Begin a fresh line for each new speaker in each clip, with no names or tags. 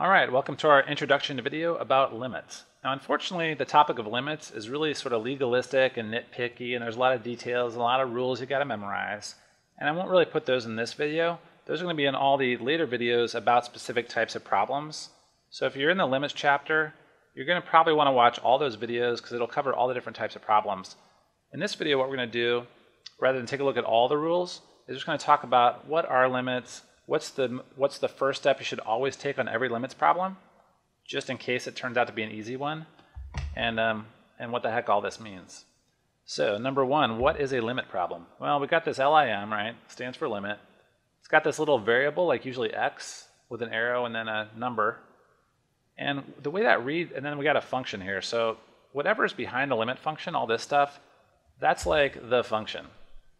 All right, welcome to our introduction video about limits. Now, unfortunately, the topic of limits is really sort of legalistic and nitpicky, and there's a lot of details, a lot of rules you got to memorize. And I won't really put those in this video. Those are going to be in all the later videos about specific types of problems. So if you're in the limits chapter, you're going to probably want to watch all those videos because it'll cover all the different types of problems. In this video, what we're going to do, rather than take a look at all the rules, is just going to talk about what are limits, what's the, what's the first step you should always take on every limits problem, just in case it turns out to be an easy one, and, um, and what the heck all this means. So number one, what is a limit problem? Well, we got this LIM, right? Stands for limit. It's got this little variable, like usually x, with an arrow and then a number. And the way that read, and then we got a function here. So whatever is behind the limit function, all this stuff, that's like the function.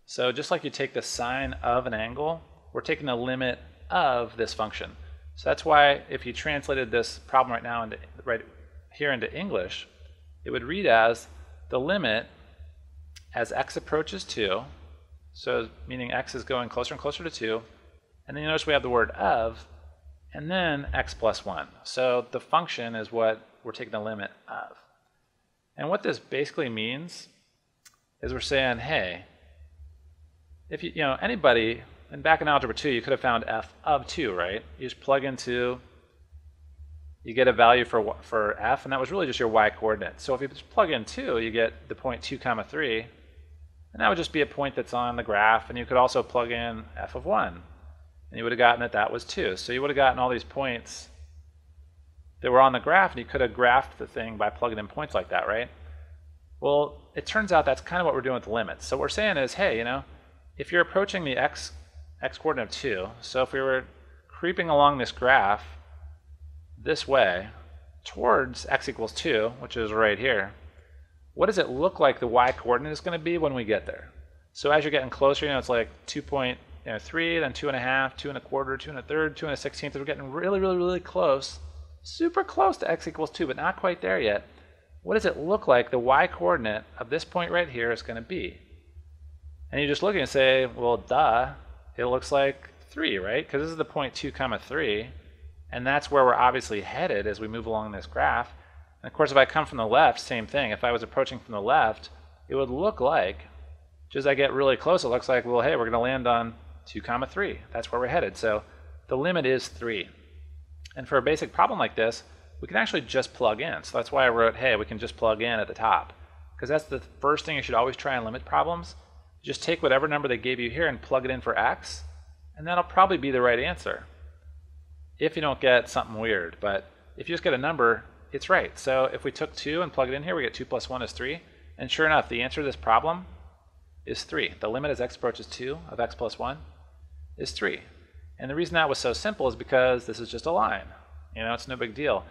So just like you take the sine of an angle, we're taking the limit of this function. So that's why if you translated this problem right now into right here into English, it would read as the limit as x approaches 2, so meaning x is going closer and closer to 2, and then you notice we have the word of, and then x plus 1. So the function is what we're taking the limit of. And what this basically means is we're saying, hey, if you, you know, anybody, and back in algebra 2, you could have found f of 2, right? You just plug into, you get a value for, for f, and that was really just your y coordinate. So if you just plug in 2, you get the point 2 comma 3, and that would just be a point that's on the graph, and you could also plug in f of 1, and you would have gotten that that was 2. So you would have gotten all these points that were on the graph, and you could have graphed the thing by plugging in points like that, right? Well, it turns out that's kind of what we're doing with limits. So what we're saying is, hey, you know, if you're approaching the x, x coordinate of 2, so if we were creeping along this graph this way towards x equals 2, which is right here, what does it look like the y coordinate is going to be when we get there? So as you're getting closer, you know, it's like 2.3, you know, then 2.5, 2 and a quarter, 2 and a third, 2 and a sixteenth. We're getting really, really, really close, super close to x equals 2, but not quite there yet. What does it look like the y coordinate of this point right here is going to be? And you're just look and say, well, duh, it looks like 3, right? Because this is the point 2 comma 3, and that's where we're obviously headed as we move along this graph. And of course, if I come from the left, same thing. If I was approaching from the left, it would look like, just as I get really close, it looks like, well, hey, we're going to land on 2 comma 3. That's where we're headed. So the limit is 3. And for a basic problem like this, we can actually just plug in. So that's why I wrote, hey, we can just plug in at the top. Because that's the first thing you should always try in limit problems just take whatever number they gave you here and plug it in for x, and that'll probably be the right answer. If you don't get something weird, but if you just get a number, it's right. So if we took 2 and plug it in here, we get 2 plus 1 is 3. And sure enough, the answer to this problem is 3. The limit as x approaches 2 of x plus 1 is 3. And the reason that was so simple is because this is just a line. You know, it's no big deal.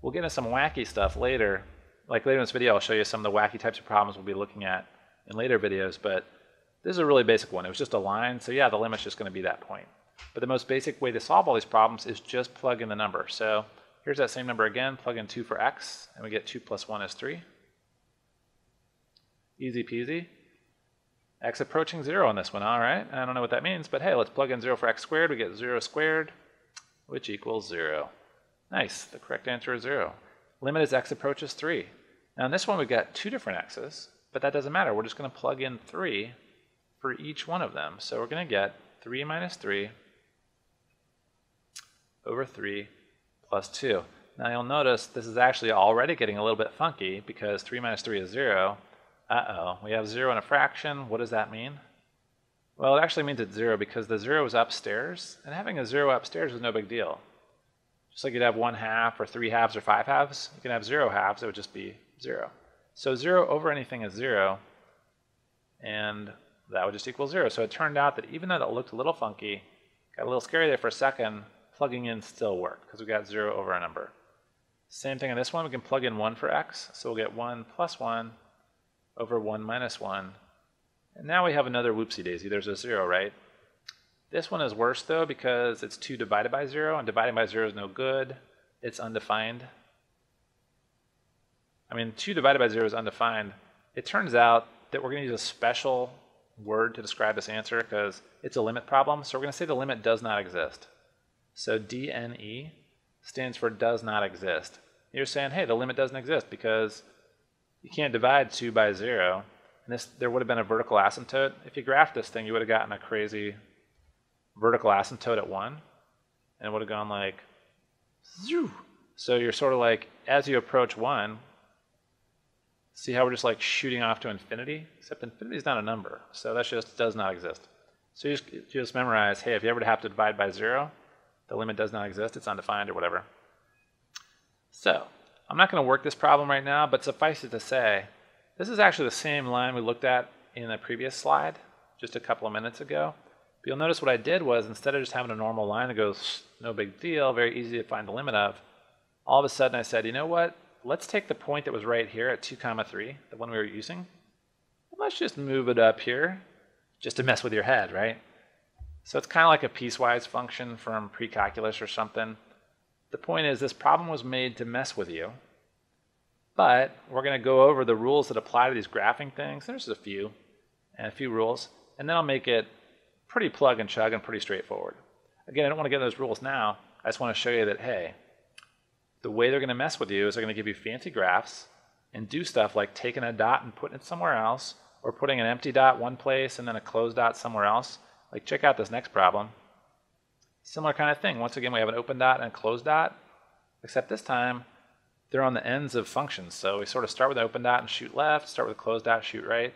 We'll get into some wacky stuff later. Like later in this video, I'll show you some of the wacky types of problems we'll be looking at in later videos. But this is a really basic one. It was just a line, so yeah, the limit's just going to be that point. But the most basic way to solve all these problems is just plug in the number. So here's that same number again, plug in 2 for x, and we get 2 plus 1 is 3. Easy peasy. x approaching 0 on this one, all right. I don't know what that means, but hey, let's plug in 0 for x squared. We get 0 squared, which equals 0. Nice, the correct answer is 0. Limit as x approaches 3. Now in this one, we've got two different x's, but that doesn't matter. We're just going to plug in 3 for each one of them. So we're going to get 3 minus 3 over 3 plus 2. Now you'll notice this is actually already getting a little bit funky because 3 minus 3 is 0. Uh-oh, we have 0 in a fraction. What does that mean? Well, it actually means it's 0 because the 0 is upstairs, and having a 0 upstairs is no big deal. Just like you'd have 1 half or 3 halves or 5 halves, you can have 0 halves, it would just be 0. So 0 over anything is 0, and that would just equal zero. So it turned out that even though that looked a little funky, got a little scary there for a second, plugging in still worked because we got zero over a number. Same thing on this one, we can plug in one for x, so we'll get one plus one over one minus one. And now we have another whoopsie daisy, there's a zero, right? This one is worse though because it's two divided by zero, and dividing by zero is no good. It's undefined. I mean, two divided by zero is undefined. It turns out that we're going to use a special word to describe this answer because it's a limit problem. So we're going to say the limit does not exist. So dne stands for does not exist. You're saying, hey, the limit doesn't exist because you can't divide 2 by 0. And this, there would have been a vertical asymptote. If you graphed this thing, you would have gotten a crazy vertical asymptote at 1. And it would have gone like, Zoo. so you're sort of like, as you approach 1, see how we're just like shooting off to infinity? Except infinity is not a number, so that just does not exist. So you just, you just memorize, hey, if you ever have to divide by 0, the limit does not exist, it's undefined or whatever. So, I'm not going to work this problem right now, but suffice it to say, this is actually the same line we looked at in the previous slide just a couple of minutes ago. But you'll notice what I did was instead of just having a normal line that goes no big deal, very easy to find the limit of, all of a sudden I said, you know what? Let's take the point that was right here at 2 comma 3, the one we were using, let's just move it up here just to mess with your head, right? So it's kind of like a piecewise function from pre-calculus or something. The point is this problem was made to mess with you, but we're going to go over the rules that apply to these graphing things. There's a few, and a few rules, and then I'll make it pretty plug and chug and pretty straightforward. Again, I don't want to get those rules now. I just want to show you that, hey, the way they're going to mess with you is they're going to give you fancy graphs and do stuff like taking a dot and putting it somewhere else, or putting an empty dot one place and then a closed dot somewhere else. Like check out this next problem. Similar kind of thing. Once again, we have an open dot and a closed dot, except this time they're on the ends of functions. So we sort of start with an open dot and shoot left, start with a closed dot, shoot right.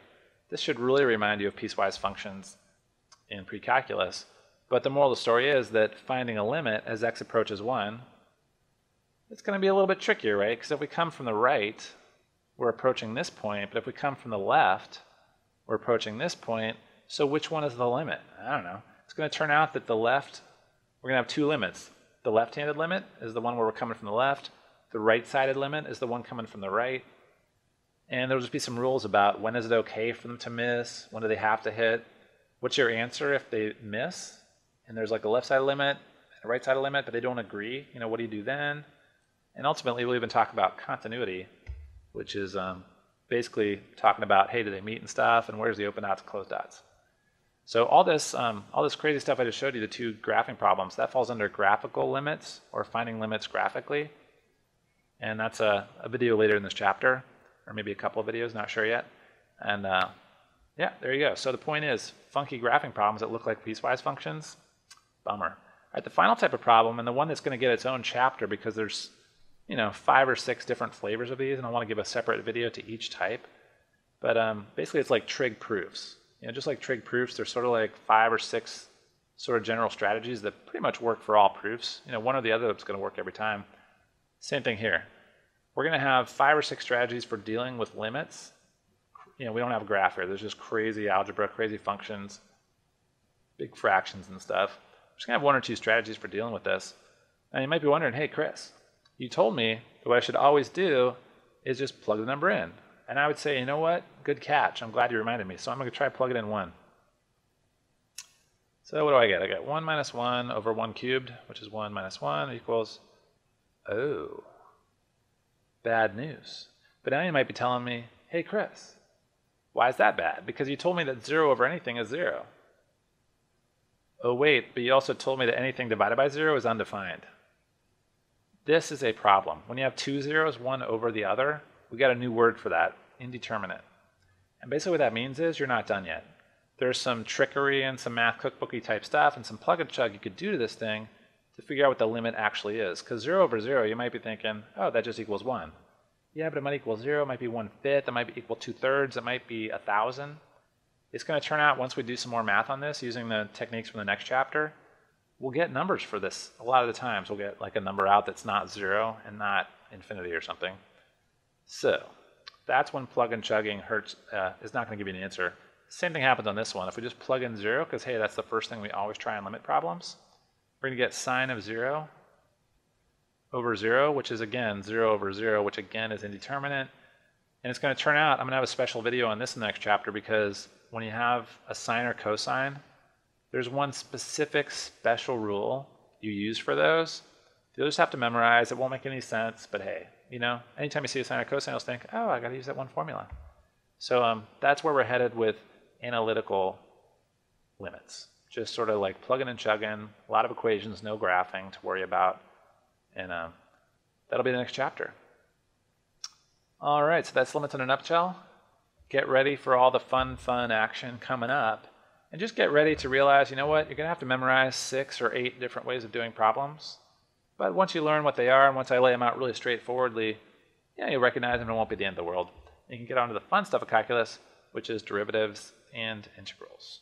This should really remind you of piecewise functions in pre-calculus. But the moral of the story is that finding a limit as x approaches 1, it's going to be a little bit trickier, right? Because if we come from the right, we're approaching this point, but if we come from the left, we're approaching this point. So which one is the limit? I don't know. It's going to turn out that the left, we're going to have two limits. The left-handed limit is the one where we're coming from the left. The right-sided limit is the one coming from the right. And there'll just be some rules about when is it okay for them to miss, when do they have to hit, what's your answer if they miss, and there's like a left-sided limit and a right-sided limit, but they don't agree. You know, what do you do then? And ultimately, we'll even talk about continuity, which is um, basically talking about, hey, do they meet and stuff, and where's the open dots and closed dots. So all this, um, all this crazy stuff I just showed you, the two graphing problems, that falls under graphical limits or finding limits graphically. And that's a, a video later in this chapter, or maybe a couple of videos, not sure yet. And uh, yeah, there you go. So the point is, funky graphing problems that look like piecewise functions, bummer. All right, the final type of problem, and the one that's going to get its own chapter because there's you know, five or six different flavors of these, and I want to give a separate video to each type. But um, basically, it's like trig proofs. You know, just like trig proofs, there's sort of like five or six sort of general strategies that pretty much work for all proofs. You know, one or the other is going to work every time. Same thing here. We're going to have five or six strategies for dealing with limits. You know, we don't have a graph here. There's just crazy algebra, crazy functions, big fractions and stuff. We're just going to have one or two strategies for dealing with this. And you might be wondering, hey, Chris, you told me that what I should always do is just plug the number in. And I would say, you know what? Good catch. I'm glad you reminded me. So I'm going to try plug it in 1. So what do I get? I get 1 minus 1 over 1 cubed, which is 1 minus 1 equals, oh, bad news. But now you might be telling me, hey, Chris, why is that bad? Because you told me that 0 over anything is 0. Oh, wait, but you also told me that anything divided by 0 is undefined. This is a problem. When you have two zeros, one over the other, we got a new word for that, indeterminate. And basically what that means is you're not done yet. There's some trickery and some math cookbooky type stuff and some plug and chug you could do to this thing to figure out what the limit actually is. Because 0 over 0, you might be thinking, oh, that just equals 1. Yeah, but it might equal 0, it might be 1 fifth, it might be equal 2 thirds, it might be a 1,000. It's going to turn out, once we do some more math on this using the techniques from the next chapter, we'll get numbers for this a lot of the times. We'll get like a number out that's not zero and not infinity or something. So that's when plug and chugging hurts uh, is not going to give you an answer. Same thing happens on this one. If we just plug in zero, because hey, that's the first thing we always try on limit problems, we're going to get sine of zero over zero, which is again zero over zero, which again is indeterminate. And it's going to turn out, I'm going to have a special video on this in the next chapter because when you have a sine or cosine, there's one specific special rule you use for those. You'll just have to memorize. It won't make any sense, but hey, you know, anytime you see a sine or cosine, you'll think, oh, I got to use that one formula. So um, that's where we're headed with analytical limits. Just sort of like plugging and chugging, a lot of equations, no graphing to worry about. And um, that'll be the next chapter. All right, so that's limits in a nutshell. Get ready for all the fun, fun action coming up. And just get ready to realize, you know what, you're going to have to memorize six or eight different ways of doing problems. But once you learn what they are, and once I lay them out really straightforwardly, yeah, you'll recognize them and it won't be the end of the world. You can get on to the fun stuff of calculus, which is derivatives and integrals.